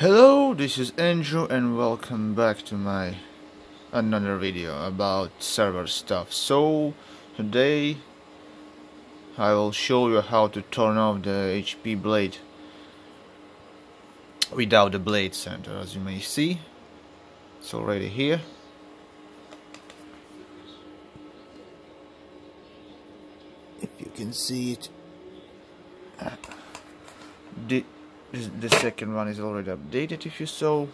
Hello, this is Andrew and welcome back to my another video about server stuff. So today I will show you how to turn off the HP blade without the blade center as you may see. It's already here. If you can see it. Ah. The the second one is already updated if you saw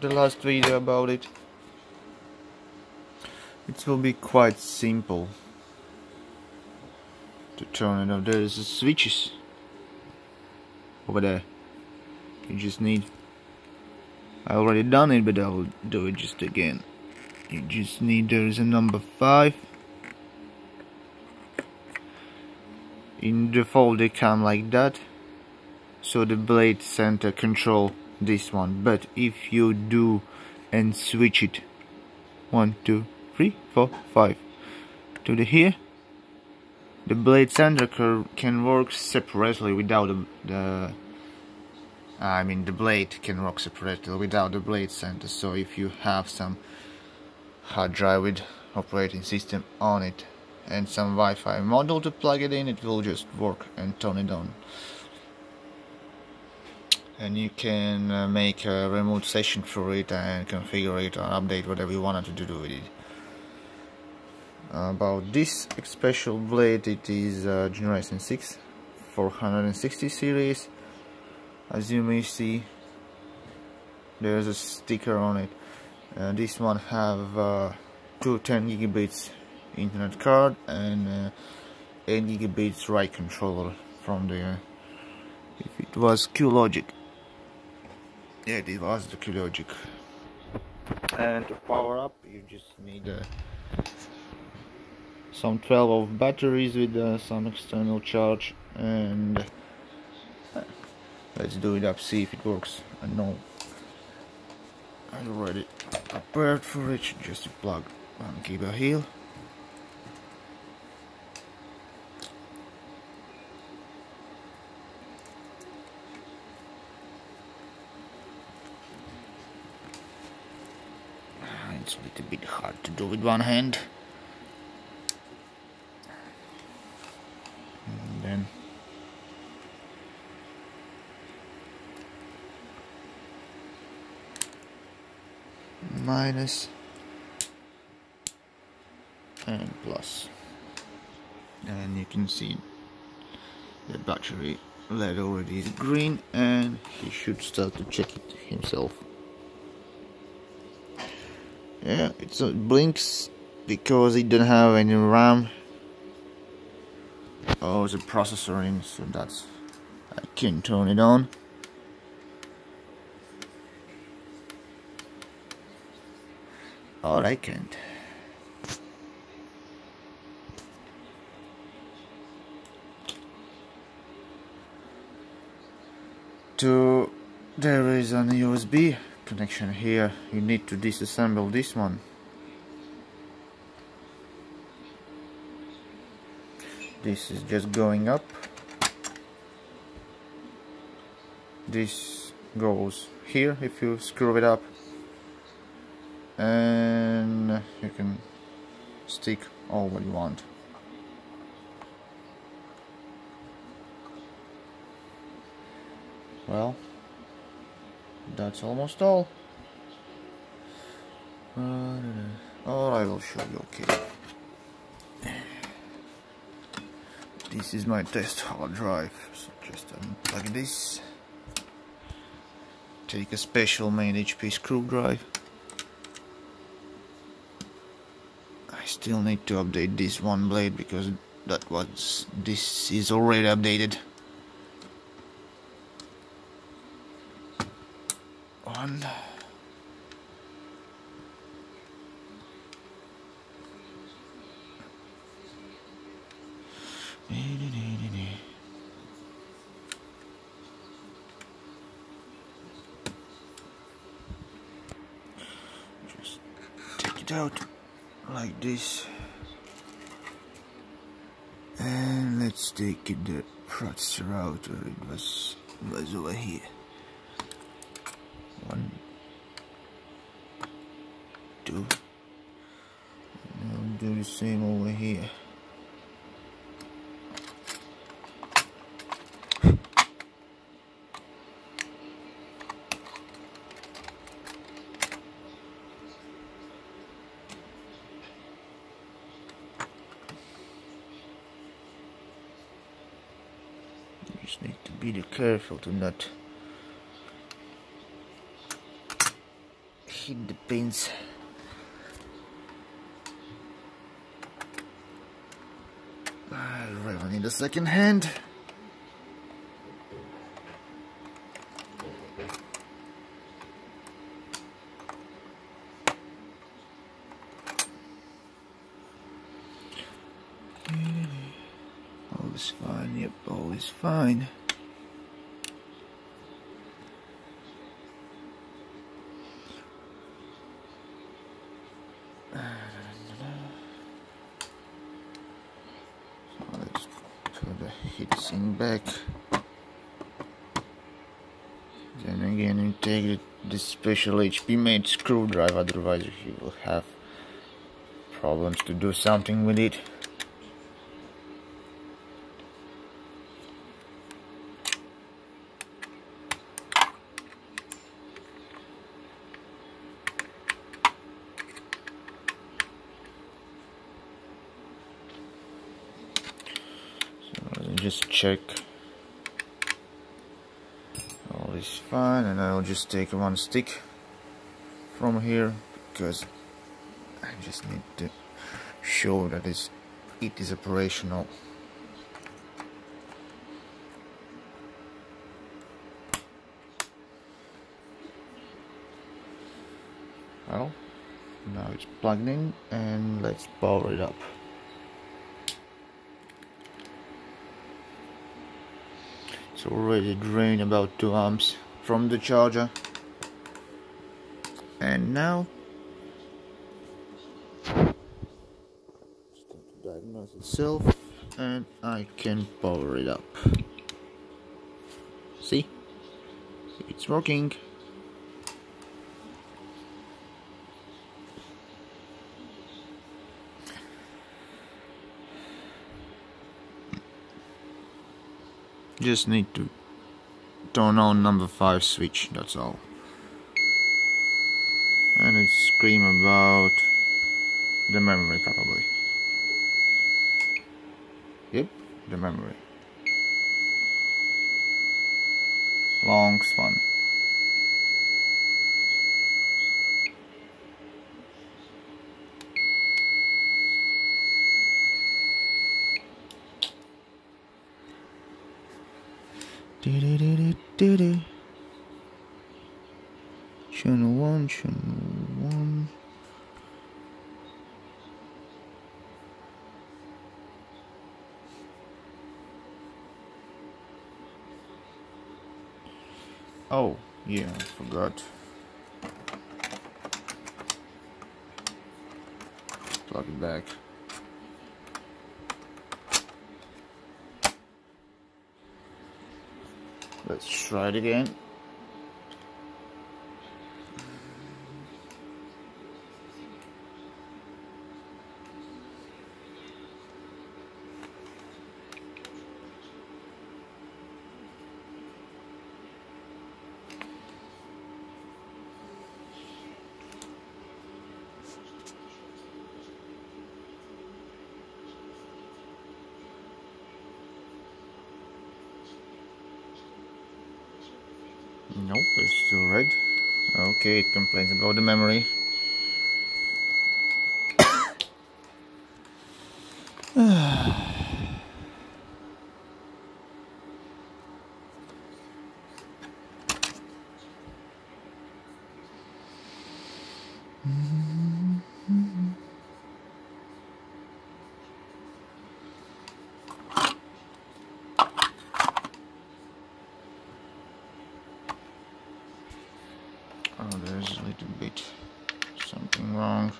the last video about it. It will be quite simple to turn it off. There's the switches over there. You just need I already done it but I'll do it just again. You just need there's a number 5 in default they come like that so the blade center control this one. But if you do and switch it one two three four five. To the here the blade center can work separately without the, the I mean the blade can work separately without the blade center. So if you have some hard drive with operating system on it and some Wi-Fi module to plug it in it will just work and turn it on and you can uh, make a remote session for it and configure it or update whatever you wanted to do with it. about this special blade, it is uh, Generation 6 460 series. As you may see, there's a sticker on it. Uh, this one have uh, two 10 gigabits internet card and uh, 8 gigabits write controller from there. If it was QLogic yeah it was the QLogic and to power up you just need uh, some 12 of batteries with uh, some external charge and uh, let's do it up see if it works. I know. I'm already prepared for it. Just plug one cable here it's a little bit hard to do with one hand. And then minus and plus. And you can see the battery LED already is green and he should start to check it himself yeah it blinks because it doesn't have any RAM. Oh it's a processor in so that's I can turn it on. Or I can't to there is an USB connection here. You need to disassemble this one. This is just going up. This goes here if you screw it up. And you can stick all what you want. Well that's almost all. Uh, or I will show you okay. This is my test hard drive so just unplug this. Take a special main HP screw drive I still need to update this one blade because that was this is already updated on. Just take it out like this. And let's take the processor out it was, was over here One, two. I'll do the same over here. just need to be careful to not hit the pins I really need a second hand All is fine, yep, all is fine. So let's put the heatsink back. Then again, you take the, the special HP made screwdriver, otherwise you will have problems to do something with it. so just check all is fine and I'll just take one stick from here because I just need to show that is it is operational. Well now it's plugged in and let's power it up. It's already drained about 2 amps from the charger. And now diagnose itself and I can power it up. See? It's working. Just need to turn on number 5 switch that's all. And it scream about the memory probably. Yep the memory. Long span Do do do do do do. Channel one, channel one. Oh, yeah, I forgot. Plug it back. Let's try it again. Nope, it's still red. Okay, it complains about the memory. Oh, there's a little bit something wrong.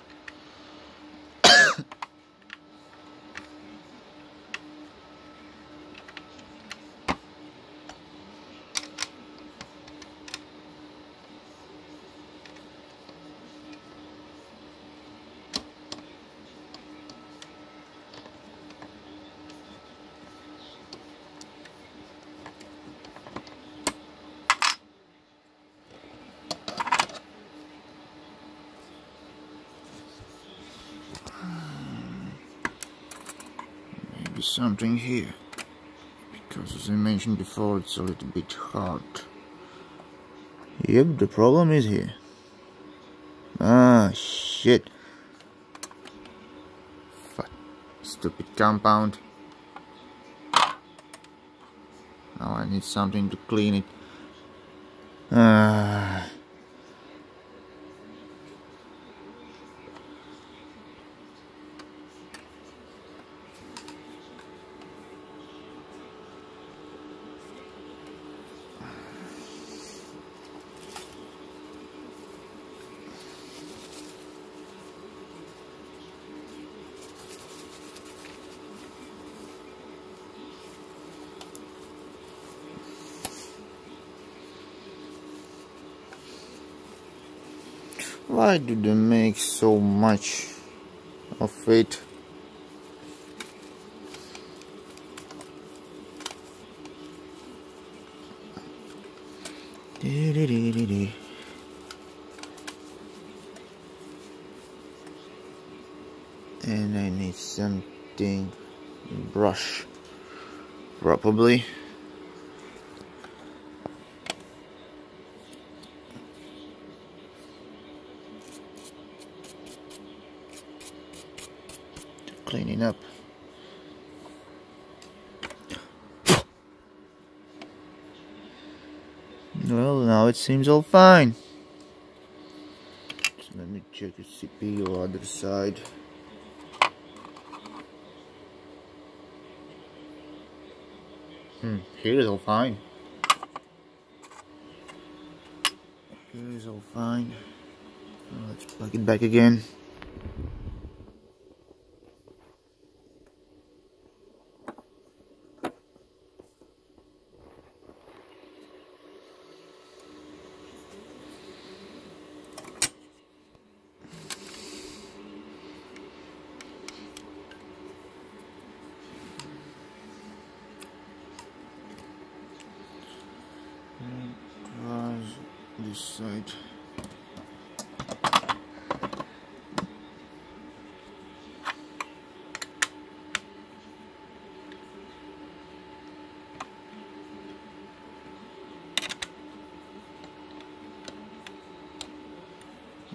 Something here. Because as I mentioned before, it's a little bit hard. Yep, the problem is here. Ah, shit. Fuck. Stupid compound. Now I need something to clean it. Ah. Why do they make so much of it? And I need something brush probably cleaning up. Well, now it seems all fine. So let me check the CPU other side. Hmm, here is all fine. Here is all fine. let's plug it back again. This side.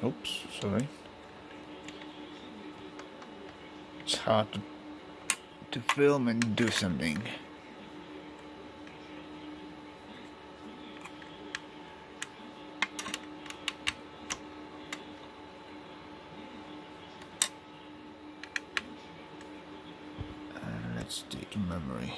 Oops sorry. It's hard to, to film and do something take memory.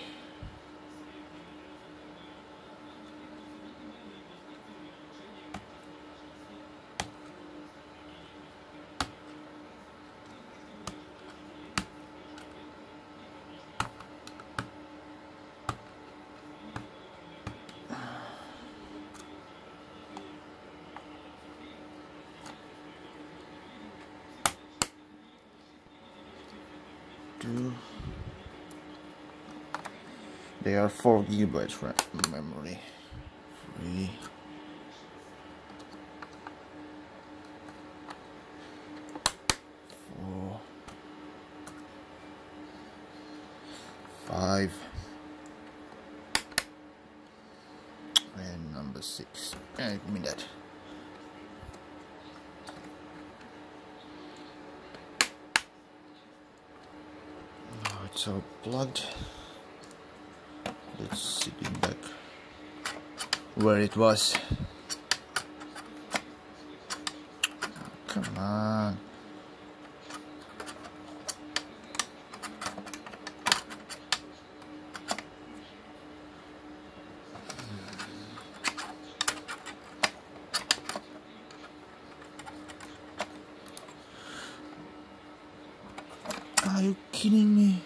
Two. They are 4 gigabytes RAM memory. Three. Four. Five. And number six. And give me that. All plugged let's sit it back where it was come on Are you kidding me?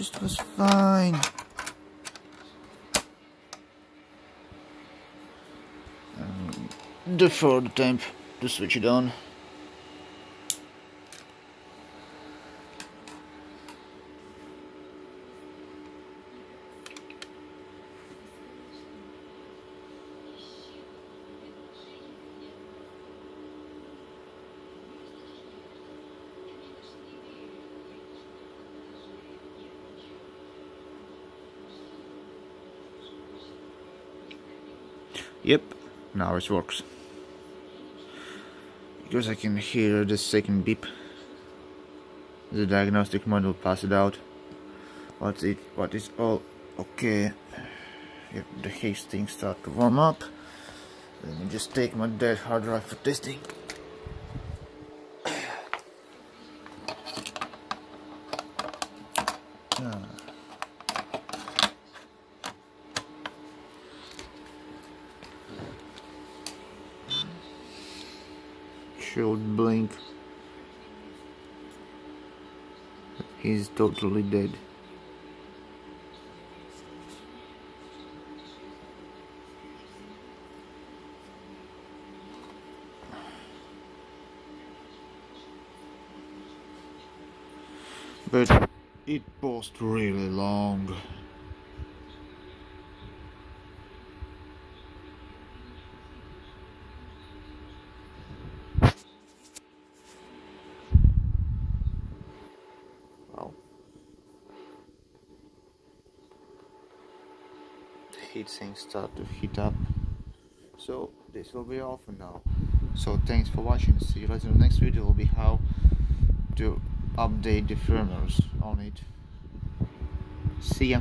Just was fine. Um, the temp to switch it on. Yep, now it works. Because I can hear the second beep. The diagnostic module passed out. What's it? What is all okay? If the heatsinks start to warm up, let me just take my dead hard drive for testing. Showed blink. He's totally dead. But it paused really long heat start to heat up. So this will be all for now. So thanks for watching. See you later in the next video. Will be how to update the firmwares on it. See ya